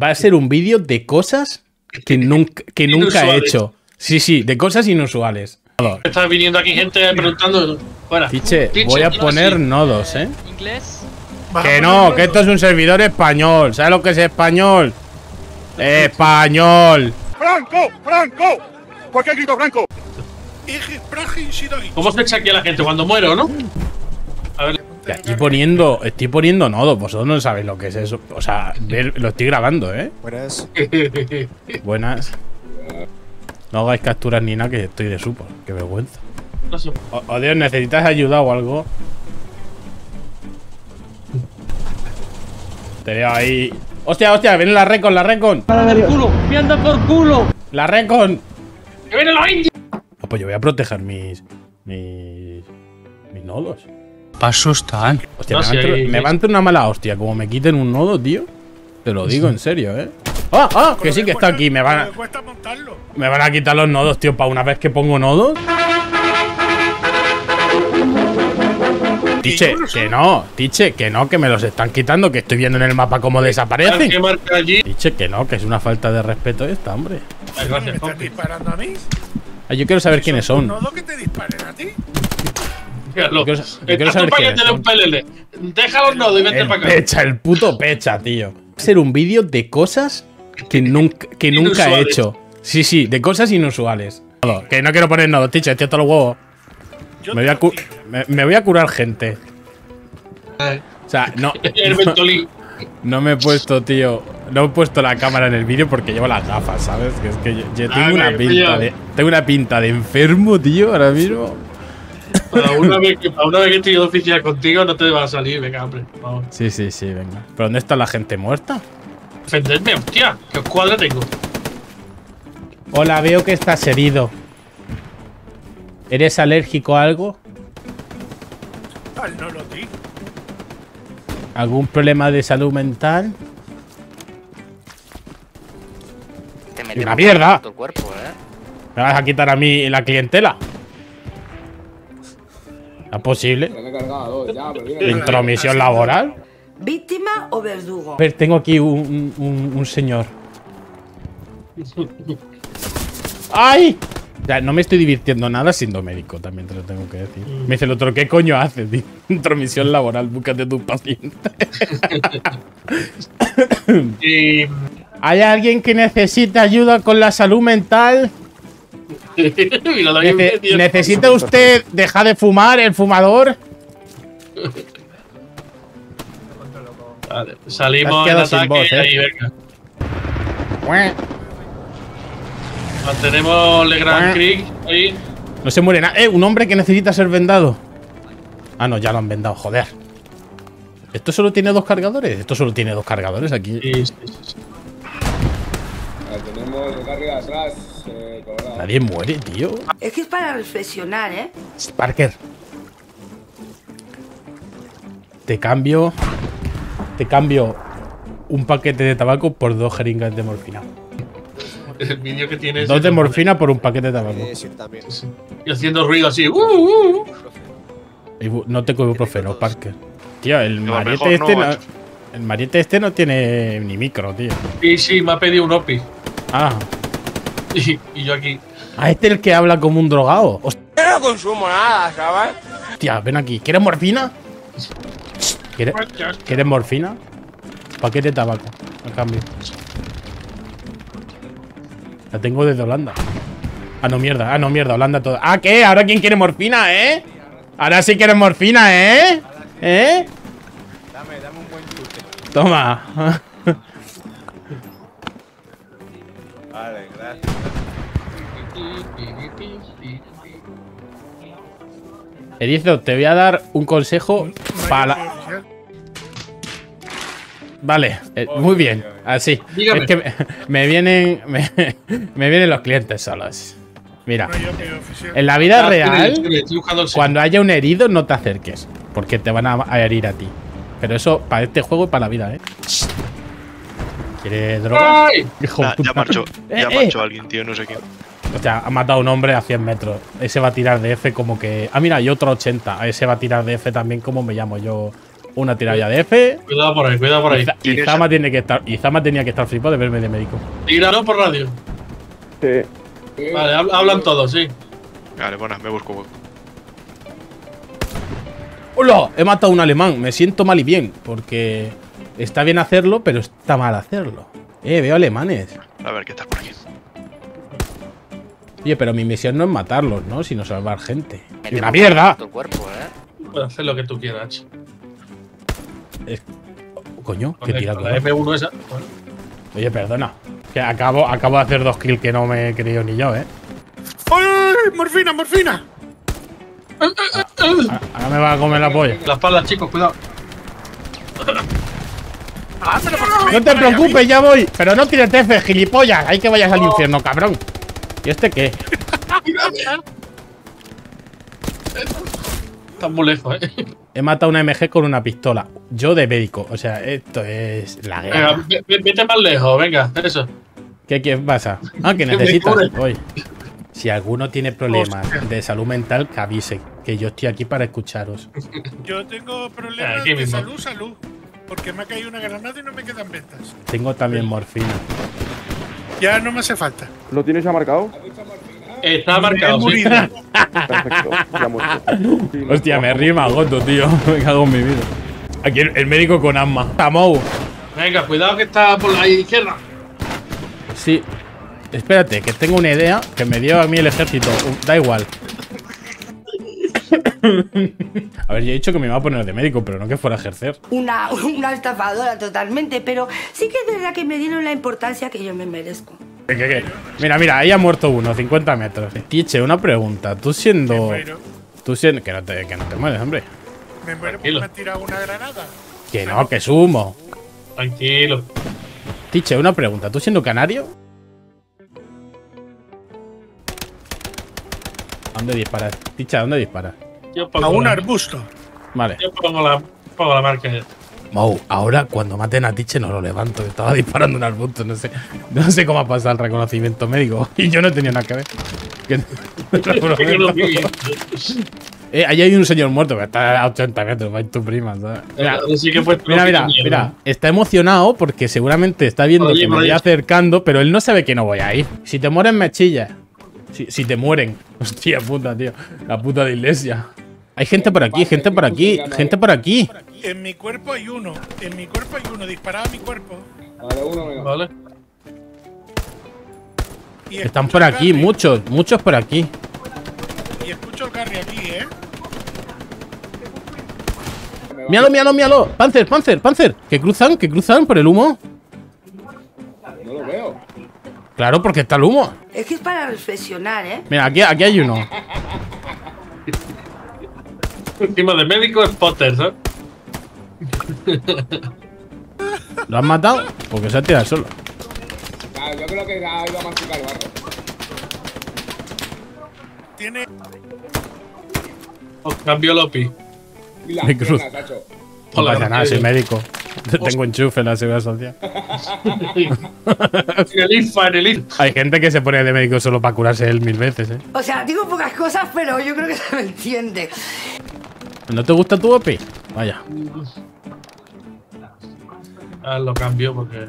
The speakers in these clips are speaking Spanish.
Va a ser un vídeo de cosas que nunca, que nunca he hecho. Sí, sí, de cosas inusuales. Está viniendo aquí gente preguntando. Fuera. Tiche, Tiche, voy a poner nodos, ¿eh? ¿Inglés? Que no, que esto es un servidor español. ¿Sabes lo que es español? Español. ¡Franco! ¡Franco! ¿Por qué grito Franco? ¿Cómo se echa aquí a la gente cuando muero, no? Estoy poniendo, estoy poniendo nodos. Vosotros no sabéis lo que es eso. O sea, ver- lo estoy grabando, ¿eh? Buenas. Buenas. No hagáis capturas ni nada, que estoy de supo. Qué vergüenza. No sé. O, Dios, ¿necesitas ayuda o algo? Te veo ahí. ¡Hostia, hostia! ¡Viene la Recon, la Recon! ¡Por culo! ¡Me anda por culo! ¡La Recon! ¡Que vienen los indios! Ah, pues yo voy a proteger mis. mis. mis nodos. Paso están. Hostia, No, me, si va a entrar- hay- me va a entrar una mala hostia. Como me quiten un nodo, tío. Te lo digo en serio, ¿eh? ¡Ah, ah! Que sí que está aquí. Me van, a, me van a quitar los nodos, tío. Para una vez que pongo nodos. Tiche, que no, Tiche, que no, que me los están quitando, que estoy viendo en el mapa cómo desaparecen. Tiche, que no, que es una falta de respeto esta, hombre. Ay, ¿Me gracias, estás disparando a mí? Ah, yo quiero saber quiénes son. ¿Nodo que te disparen a ti? Míralo. Yo quiero- saber un PLL. Deja los nodos y vente El para acá. pecha, el puto pecha, tío. Va a ser un vídeo de cosas que nunca, que nunca he hecho. Sí, sí, de cosas inusuales. Que no quiero poner nodos, Tiche, estoy los huevos. Me voy, a me, me voy a curar gente. O sea, no, El no, me he puesto, tío. No he puesto la cámara en el vídeo porque llevo las gafas, ¿sabes? Que es que yo, yo tengo Ah, una pinta de. Tengo una pinta de enfermo, tío, ahora mismo. Para una, vez que, para una vez que estoy oficial contigo, no te va a salir. Venga, hombre. Vamos. Sí, sí, sí, venga. ¿Pero dónde está la gente muerta? Defenderme, hostia. ¿Qué cuadra tengo? Hola, veo que estás herido. ¿Eres alérgico a algo? al nolotí. ¿Algún problema de salud mental? Te Una mierda. cuerpo, ¿eh? ¿Me vas a quitar a mí la clientela? ¿Es posible? ¿Intromisión laboral? ¿Víctima o verdugo? A ver, tengo aquí un, un- un señor. ¡Ay! O sea, no me estoy divirtiendo nada siendo médico, también te lo tengo que decir. Me dice el otro, ¿qué coño haces? Intromisión laboral, búscate tu paciente. ¿Hay alguien que necesita ayuda con la salud mental? Nece-. ¿Necesita usted dejar de fumar, el fumador? Vale, salimos en ataque voz, ¿eh? y venga. Mantenemos Legrand Creek ahí. No se muere nada. ¡Eh! Un hombre que necesita ser vendado. Ah, no, ya lo han vendado, joder. ¿Esto solo tiene dos cargadores? Esto solo tiene dos cargadores aquí. Sí, sí, sí. Tenemos el de atrás, eh. Nadie muere, tío. Es que es para reflexionar, ¿eh? Parker. Te cambio. Te cambio un paquete de tabaco por dos jeringas de morfina. El vídeo que tienes. Dos de morfina por un paquete de tabaco. Eh, sí, también. Y haciendo ruido así. Uh, uh, uh. No tengo ibuprofeno, Parker. Tío, el mariete este no, no. macho. El mariete este no tiene ni micro, tío. Sí, sí, me ha pedido un OPI. Ah. Y, y yo aquí. Ah, este es el que habla como un drogado. Hostia, no consumo nada, ¿sabes? ven aquí. ¿Quieres morfina? ¿Quieres, ¿Quieres morfina? Paquete de tabaco, a cambio. La tengo desde Holanda. Ah, no, mierda. Ah, no, mierda. Holanda toda. Ah, ¿qué? ¿Ahora quién quiere morfina, eh? Ahora sí quieres morfina, ¿eh? ¿Eh? Dame, dame un buen chute. Toma. Vale, gracias. Erizo, te voy a dar un consejo para. Vale, eh, muy bien, así. Dígame. Es que me, me vienen me, me vienen los clientes solos. Mira, en la vida Ah, real, cuando haya un herido, no te acerques, porque te van a, a herir a ti. Pero eso para este juego y para la vida, ¿eh? ¿Quieres droga? ¡Ay! Hijo de Ah, ya puta. marchó. Eh, Ya eh. marchó alguien, tío, no sé quién. O sea, ha matado a un hombre a 100 metros. Ese va a tirar de F como que. Ah, mira, y otro 80. A ese va a tirar de F también como me llamo yo. Una tiralla de F. Cuidado por ahí, cuidado por ahí. Iza- Izama tiene que estar. Izama tenía que estar flipado de verme de médico. Tíralo por radio. Sí. Vale, hab- hablan todos, sí. Vale, bueno, me busco hueco. ¡Hola! He matado a un alemán. Me siento mal y bien. Porque está bien hacerlo, pero está mal hacerlo. Eh, veo alemanes. A ver qué tal por aquí. Oye, pero mi misión no es matarlos, ¿no? Sino salvar gente. ¡Y Metemos una mierda! Tu cuerpo, ¿eh? Puedes hacer lo que tú quieras. Es- Coño, Con qué el- tira con la F1 esa. Bueno, Oye, perdona. Que acabo, acabo de hacer dos kills que no me he creído ni yo, ¿eh? ¡Ay, morfina, morfina! Ahora ahora me va a comer la polla. La espalda, chicos, cuidado. Ah, pero ¿por qué me No te a preocupes, ya voy. Pero no tires F, gilipollas. Hay que vayas al infierno, cabrón. ¿Y este qué? Estás muy lejos, eh. He matado una MG con una pistola. Yo de médico. O sea, esto es la guerra. ve- ve- vete más lejos, venga, eso. ¿Qué, qué pasa? Ah, que necesitas. Oye. Si alguno tiene problemas de salud mental, que avise. Que yo estoy aquí para escucharos. Yo tengo problemas de salud, salud. Porque me ha caído una granada y no me quedan ventas. Tengo también morfina. Ya no me hace falta. ¿Lo tienes ya marcado? Está He marcado, sí. Perfecto. Ya muerto. Hostia, me vamos. rima, Goto, tío. Me cago en mi vida. Aquí el, el médico con asma. Tamou. Venga, cuidado que está por la izquierda. Sí. Espérate, que tengo una idea que me dio a mí el ejército. Da igual. a ver, yo he dicho que me iba a poner de médico, pero no que fuera a ejercer. Una, una estafadora totalmente, pero sí que es verdad que me dieron la importancia que yo me merezco. ¿Qué, qué, qué? Mira, mira, ahí ha muerto uno, 50 metros. Tiche, una pregunta. Tú siendo. Tú siendo. Que no te, que no te mueres, hombre. Me muero porque me han tirado una granada. Que no, que sumo. Tranquilo. Tiche, una pregunta. ¿Tú siendo canario? ¿A dónde disparas? Tiche, ¿a dónde disparas? Yo pongo, A un la, arbusto. Vale. yo pongo la, pongo la marca. Mou, ahora cuando maten a Tiche no lo levanto. que Estaba disparando un arbusto, no sé. No sé cómo ha pasado el reconocimiento médico. Y yo no tenía nada que ver. Eh, ahí hay un señor muerto que está a 80 metros, va tu prima, ¿sabes? Mira, sí que fue mira, mira, mira. Está emocionado porque seguramente está viendo Oye, que me voy acercando, pero él no sabe que no voy a ir. Si te mueren, me chillas. Si, si te mueren. Hostia puta, tío. La puta de iglesia. Hay gente por aquí, gente por aquí, gente por aquí. En mi cuerpo hay uno. En mi cuerpo hay uno. Disparado a mi cuerpo. Vale, uno menos. Vale. Y Están por aquí, muchos, muchos por aquí. Y escucho el Garry aquí, ¿eh? Míralo, míralo, míralo. Panzer, Panzer, Panzer. Que cruzan, que cruzan por el humo. No lo veo. Claro, porque está el humo. Es que es para reflexionar, ¿eh? Mira, aquí, aquí hay uno. Encima de médico es Potter, ¿sabes? ¿Lo han matado? Porque se ha tirado solo. Ah, yo creo que ha ido a masticar el barro. Tiene. Os cambio Lopi. Y Me piernas, tacho. No Hola, pasa nada, soy médico. Tengo enchufe en la seguridad social. En el IFA, en el IFA. Hay gente que se pone de médico solo para curarse él mil veces, ¿eh? O sea, digo pocas cosas, pero yo creo que se me entiende. ¿No te gusta tu OPI? Vaya. Ah, lo cambio porque.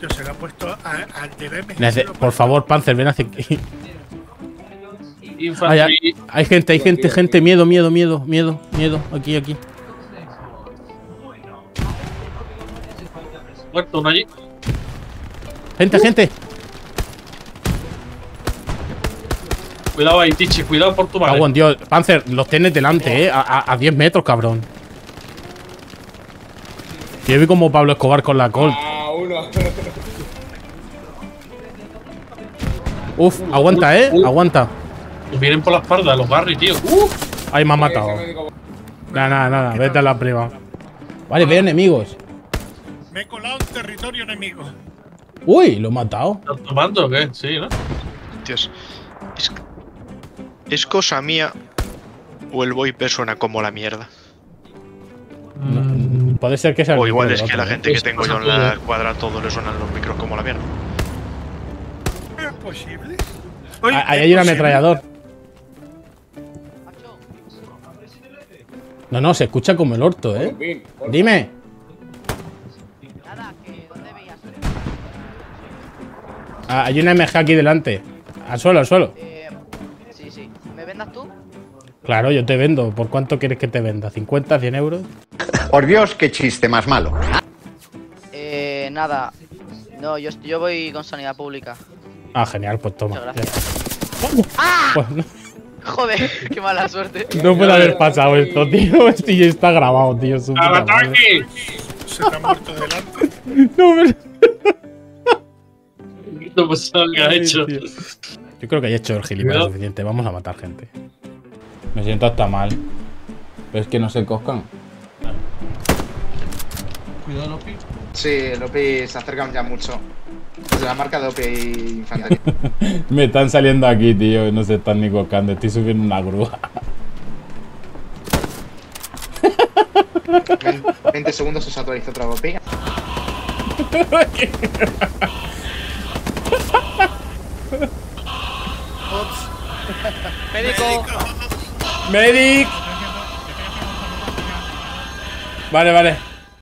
Yo se lo he puesto al de Por favor, Panzer, ven hacia aquí. Ay, hay gente, hay gente, gente. Miedo, miedo, miedo, miedo, miedo. Aquí, aquí. Muerto uno allí. Gente, gente. Cuidado ahí, Tichi. Cuidado por tu Cago madre. en Dios. Panzer, los tienes delante, ¿eh? A, a- a 10 metros, cabrón. Yo vi como Pablo Escobar con la Colt. Ah, uno. Uf, aguanta, ¿eh? Aguanta. Vienen por la espalda los Garry, tío. Uh, Ahí me ha matado. Nada, nada, nada. Vete a la prima. Vale, veo enemigos. Me he colado en territorio enemigo. Uy, lo he matado. ¿Están tomando o qué? Sí, ¿no? Dios. Es, ¿Es cosa mía o el VoIP suena como la mierda? No, puede ser que sea el O igual es que la gente que Es tengo yo en la tuya. escuadra todo le suenan los micros como la mierda. ¿Es posible? Ah, Ahí hay un ¿es ametrallador. No, no, se escucha como el orto, ¿eh? Dime. Ah, hay una MG aquí delante. Al suelo, al suelo. Claro, yo te vendo. ¿Por cuánto quieres que te venda? ¿50, 100 euros? Por Dios, qué chiste más malo. Eh, nada. No, yo, yo voy con sanidad pública. Ah, genial, pues toma. Muchas gracias. Pues no, Joder, qué mala suerte. no puede haber pasado esto, tío. Esto ya está grabado, tío. ¡Al ataque! Se te ha muerto delante. No, pero- No pasa lo que ha hecho. Tío. Yo creo que haya hecho el gilipollas suficiente. Vamos a matar gente. Me siento hasta mal. Pero es que no se coscan. Cuidado, Lopi. Sí, Lopi se acercan ya mucho. Desde la marca de Lopi Infantería. Me están saliendo aquí, tío. y No se están ni coscando. Estoy subiendo una grúa. Ven- 20 segundos se actualiza otra Lopi. Médico. ¡Medic! Vale, vale.